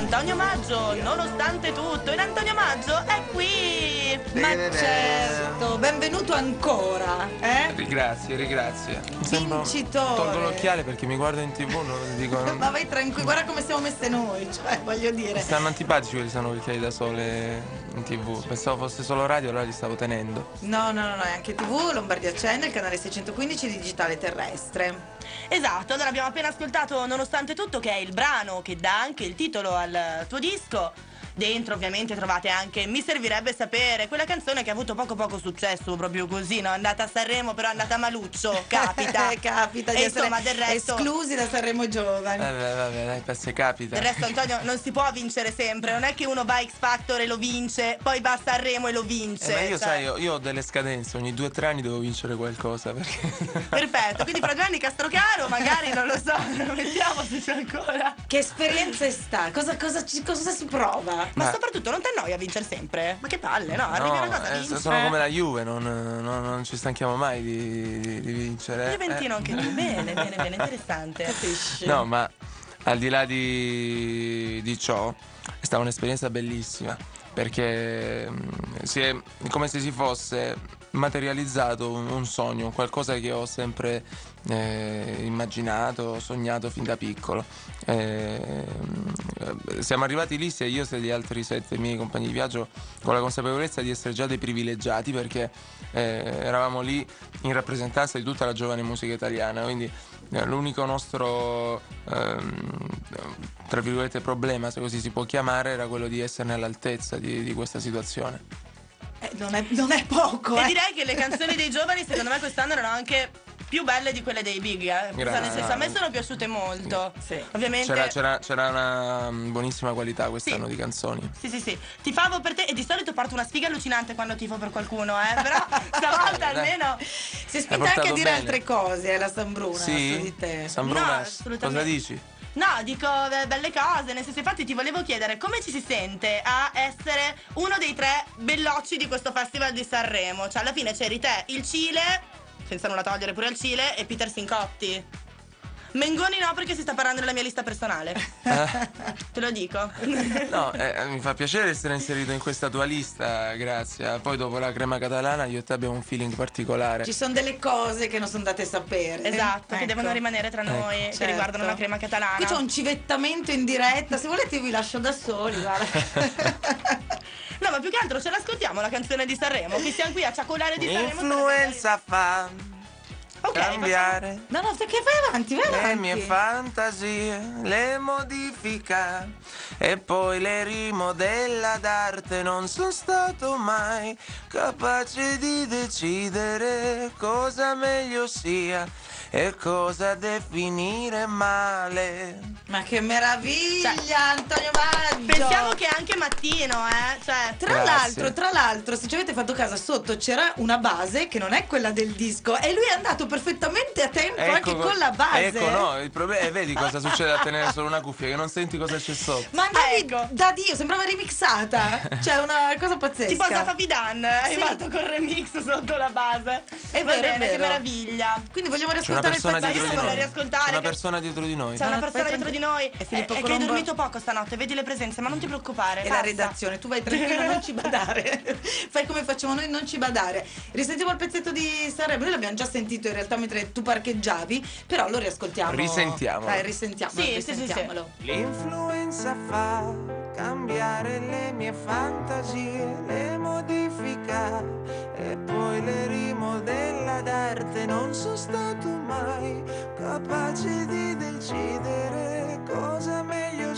Antonio Maggio, nonostante tutto. E Antonio Maggio. Ma certo, benvenuto ancora, eh? Ringrazio, ringrazio. Vincitore. Tolgo l'occhiale perché mi guardo in tv, non dico. Ma vai tranquillo, guarda come siamo messe noi, cioè voglio dire. Stanno antipatici quelli che stanno occhiali da sole in tv. Pensavo fosse solo radio, allora li stavo tenendo. No, no, no, no, è anche TV, Lombardia Channel, canale 615 digitale terrestre. Esatto, allora abbiamo appena ascoltato Nonostante tutto, che è il brano che dà anche il titolo al tuo disco. Dentro ovviamente trovate anche Mi servirebbe sapere, quella canzone che ha avuto poco poco successo, proprio così, no? È andata a Sanremo, però è andata maluccio, capita. capita di E insomma, del resto... esclusi da Sanremo Giovani. Vabbè, vabbè, dai, per se capita. Del resto Antonio non si può vincere sempre, non è che uno va a X Factor e lo vince, poi va a Sanremo e lo vince. Eh, ma io cioè. sai, io, io ho delle scadenze, ogni due o tre anni devo vincere qualcosa perché. Perfetto, quindi fra due anni Castrocaro, magari non lo so, lo mettiamo se c'è ancora. Che esperienza è sta? Cosa, cosa, ci- cosa si prova? Ma, Ma- soprattutto non ti annoia vincere sempre? Ma che palle, no? Arrivi No, una cosa, eh, vinci. sono eh. come la Juve, non, non- non ci stanchiamo mai di, di- di vincere. Juventino Eh. anche tu, bene, bene, bene, interessante. Capisci? No, ma al di là di, di ciò, è stata un'esperienza bellissima perché mm, si è come se si fosse materializzato un, un sogno, qualcosa che ho sempre eh, immaginato, sognato fin da piccolo. Eh, siamo arrivati lì sia io sia gli altri sette miei compagni di viaggio con la consapevolezza di essere già dei privilegiati perché eh, eravamo lì in rappresentanza di tutta la giovane musica italiana, quindi eh, L'unico nostro, ehm, problema, se così si può chiamare, era quello di esserne all'altezza di, di questa situazione. Non, è, non è poco, E eh. direi che le canzoni dei giovani, secondo me, quest'anno erano anche più belle di quelle dei big, eh. Cioè, nel senso, a me sono piaciute molto. Sì. Ovviamente. C'era, c'era- c'era una mm, buonissima qualità quest'anno Sì. di canzoni. Sì, sì, sì. Tifavo per te e di solito parto una sfiga allucinante quando tifo per qualcuno, eh. Però stavolta almeno. Si è spinta anche a dire bene. altre cose, eh, la Sambruna, su di Sì? te. San No, Bruno, assolutamente. cosa dici? No, dico belle cose, nel senso infatti ti volevo chiedere come ci si sente a essere uno dei tre bellocci di questo festival di Sanremo. Cioè alla fine c'eri te, il Cile, senza nulla togliere pure al Cile, e Peter Sincotti. Mengoni no perché si sta parlando nella mia lista personale. Te lo dico. No, eh, mi fa piacere essere inserito in questa tua lista, grazie. Poi dopo la crema catalana io e te abbiamo un feeling particolare. Ci sono delle cose che non sono date a sapere. Esatto, che Ecco. devono rimanere tra noi, che Certo. riguardano una crema catalana. Qui c'è un civettamento in diretta, se volete vi lascio da soli, guarda. No, ma più che altro ce l'ascoltiamo la canzone di Sanremo, che siamo qui a ciacolare di Sanremo. Influenza fa Ok, cambiare. No, no, perché vai avanti, vai Le avanti. mie fantasie le modifica e poi le rimodella d'arte. Non sono stato mai capace di decidere cosa meglio sia e cosa definire male. Ma che meraviglia, Cioè, Antonio Maggio. Pensiamo che è anche mattino, eh. Cioè, Tra Grazie. l'altro, tra l'altro, se ci avete fatto caso sotto c'era una base che non è quella del disco e lui è andato perfettamente a tempo con la base. Ecco, no, il problema è vedi cosa succede a tenere solo una cuffia, che non senti cosa c'è sotto. Ma andavi Ecco. da Dio, sembrava remixata. Cioè, una cosa pazzesca. tipo Zafa Fidan, è Sì. arrivato col remix sotto la base. È Va vero, è bene, che meraviglia. Quindi vogliamo riascoltare il pezzo. io noi. riascoltare C'è una persona dietro di noi. C'è una No, persona dietro di noi. è È, Filippo che hai dormito poco stanotte, vedi le presenze, ma non ti preoccupare. È la redazione, tu vai tranquillo, non ci badare. Fai come facciamo noi, non ci badare. Risentiamo il pezzetto di Sanremo. Noi l'abbiamo già sentito in realtà mentre tu parcheggiavi, però lo riascoltiamo. Risentiamolo. Dai, risentiamolo. Sì, sì, sì, sì. risentiamolo. L'influenza fa cambiare le mie fantasie, le modifica e poi le rimodella d'arte. Non sono stato mai capace di decidere cosa meglio